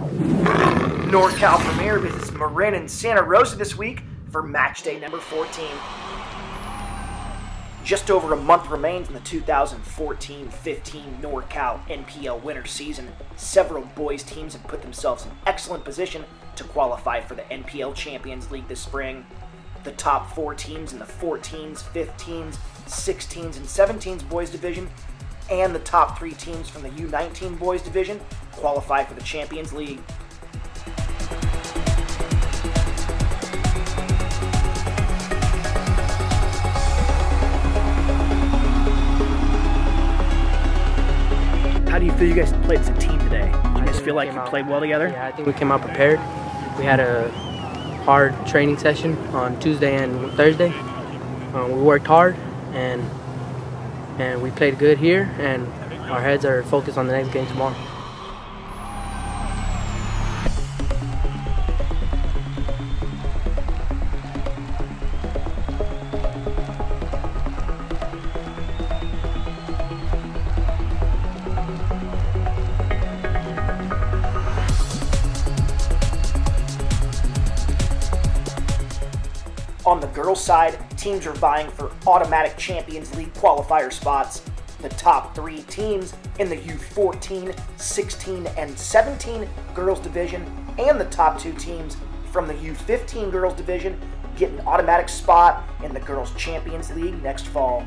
NorCal Premier visits Marin and Santa Rosa this week for match day number 14. Just over a month remains in the 2014-15 NorCal NPL winter season. Several boys teams have put themselves in excellent position to qualify for the NPL Champions League this spring. The top four teams in the 14s, 15s, 16s, and 17s boys division, and the top three teams from the U19 boys division qualify for the Champions League. How do you feel you guys played as a team today? You guys feel like you out- played well together? Yeah, I think we came out prepared. We had a hard training session on Tuesday and Thursday. Um, we worked hard and and we played good here and our heads are focused on the next game tomorrow. On the girls' side, teams are vying for automatic Champions League qualifier spots. The top three teams in the U14, 16, and 17 girls division, and the top two teams from the U15 girls division get an automatic spot in the Girls Champions League next fall.